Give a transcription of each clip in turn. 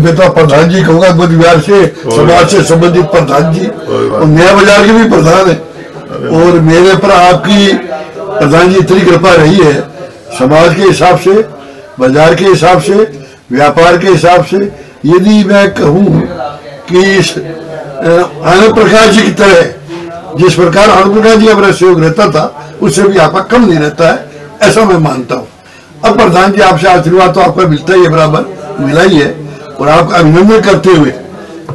मैं तो प्रधान जी कहूँगा बिहार से समाज से संबंधित प्रधान जी। और नया बाज़ार के भी प्रधान है। और मेरे पर आपकी प्रधान जी इतनी कृपा रही है समाज के हिसाब से बाज़ार के हिसाब से व्यापार के हिसाब से यदि मैं कहूँ कि इस आनंद प्रकाश जी की तरह जिस प्रकार आनंद प्रकाश जी का मेरा सहयोग रहता था उससे भी आपका कम नहीं रहता है ऐसा मैं मानता हूँ। अब प्रधान जी, आपसे आशीर्वाद तो आपका मिलता ही है, बराबर? मिला ही है। और आपका अभिनंदन करते हुए,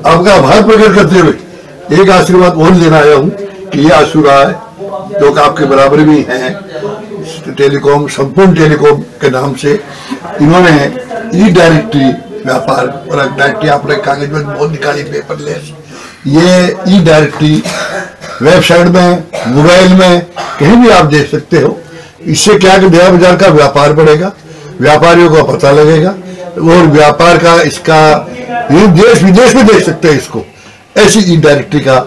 आपका आभार प्रकट करते हुए एक आशीर्वाद और लेना आया हूँ कि ये आशुरा है, जो कि आपके बराबर भी हैं। टेलीकॉम, संपूर्ण टेलीकॉम के नाम से इन्होंने ई डायरेक्टरी व्यापार और डायरेक्टरी, आपने कागज़ में बहुत निकाली पेपरलेस ये ई डायरेक्टरी वेबसाइट में, मोबाइल में, कहीं भी आप देख सकते हो। इससे क्या कि नया बाज़ार का व्यापार बढ़ेगा, व्यापारियों को पता लगेगा और व्यापार का इसका देश विदेश में देख सकते हैं इसको। ऐसी डायरेक्टरी का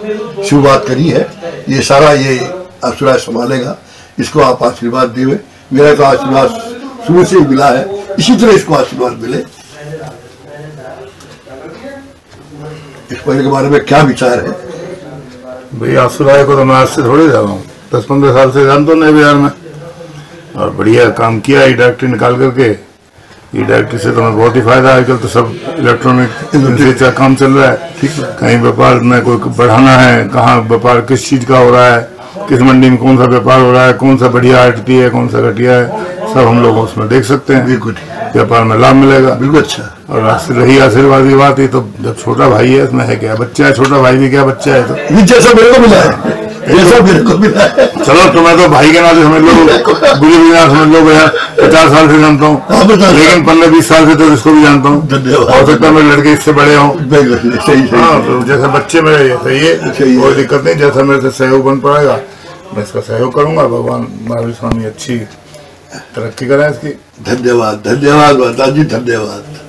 शुरुआत करी है। ये सारा ये आशीर्वाद संभालेगा। इसको आप आशीर्वाद देवे मेरा तो आशीर्वाद शुरू से ही मिला है। इसी तरह इसको आशीर्वाद मिले। इस पहले के बारे में क्या विचार है? भैया आसुराय को तो मैं आज से थोड़ी जा रहा हूँ दस पंद्रह साल से जानता हूँ नए बिहार में। और बढ़िया काम किया ई डायरेक्टरी निकाल करके। ई डायरेक्टरी से तो हमें बहुत ही फ़ायदा है आजकल तो सब इलेक्ट्रॉनिक का काम चल रहा है। कहीं व्यापार में कोई बढ़ाना है कहाँ व्यापार किस चीज़ का हो रहा है किस मंडी में कौन सा व्यापार हो रहा है कौन सा बढ़िया आटती है कौन सा घटिया है सब हम लोग उसमें देख सकते हैं। बिल्कुल व्यापार में लाभ मिलेगा। बिल्कुल अच्छा। और रही आशीर्वाद की बात ये तो जब छोटा भाई है इसमें है क्या? बच्चा है छोटा भाई भी क्या बच्चा है? तो जैसा मेरे को मिला है मेरे को मिला है चलो तुम्हें तो भाई के नाते समझ लो बुज़ुर्ग के नाते समझ लो भैया। पचास साल से जानता हाँ, हूँ लेकिन पंद्रह बीस साल से तो इसको भी जानता हूँ। हो सकता है मेरे लड़के इससे बड़े हों हाँ तो जैसे बच्चे मेरे सही है। है। कोई दिक्कत नहीं जैसा मेरे से सहयोग बन पड़ेगा मैं इसका सहयोग करूँगा। भगवान महावीर स्वामी अच्छी तरक्की करें इसकी। धन्यवाद धन्यवाद माता जी धन्यवाद।